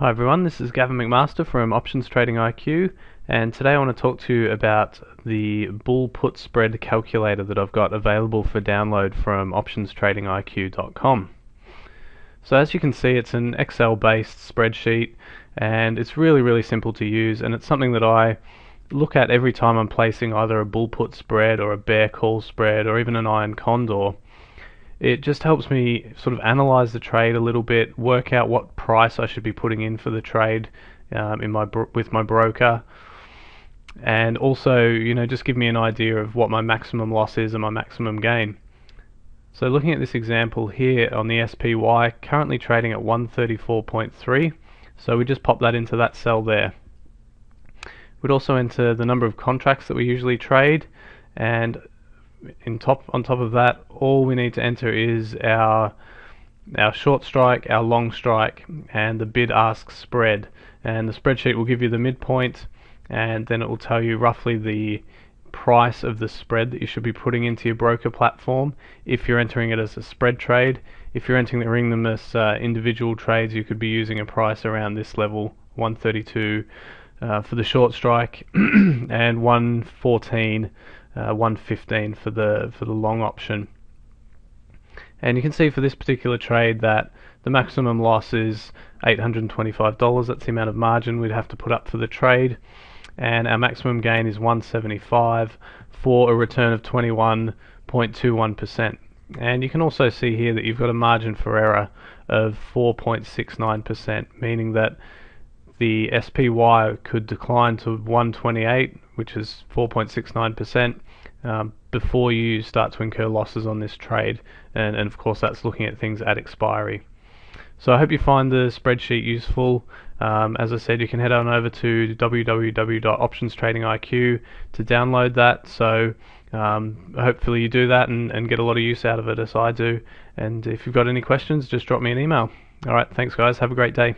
Hi everyone, this is Gavin McMaster from Options Trading IQ, and today I want to talk to you about the bull put spread calculator that I've got available for download from optionstradingiq.com. So as you can see, it's an Excel based spreadsheet and it's really really simple to use and it's something that I look at every time I'm placing either a bull put spread or a bear call spread or even an iron condor it just helps me sort of analyze the trade a little bit, work out what price I should be putting in for the trade um, in my with my broker, and also you know just give me an idea of what my maximum loss is and my maximum gain. So looking at this example here on the SPY, currently trading at 134.3, so we just pop that into that cell there. We'd also enter the number of contracts that we usually trade, and in top on top of that, all we need to enter is our our short strike, our long strike, and the bid ask spread. And the spreadsheet will give you the midpoint, and then it will tell you roughly the price of the spread that you should be putting into your broker platform if you're entering it as a spread trade. If you're entering the ring them as uh, individual trades, you could be using a price around this level 132 uh, for the short strike and 114 uh, 115 for the for the long option. And you can see for this particular trade that the maximum loss is $825. That's the amount of margin we'd have to put up for the trade. And our maximum gain is 175 for a return of 21.21%. And you can also see here that you've got a margin for error of 4.69%, meaning that the SPY could decline to 128, which is 4.69%, um, before you start to incur losses on this trade. And, and of course, that's looking at things at expiry. So I hope you find the spreadsheet useful. Um, as I said, you can head on over to www.optionstradingiq to download that. So um, hopefully you do that and, and get a lot of use out of it as I do. And if you've got any questions, just drop me an email. All right, thanks guys. Have a great day.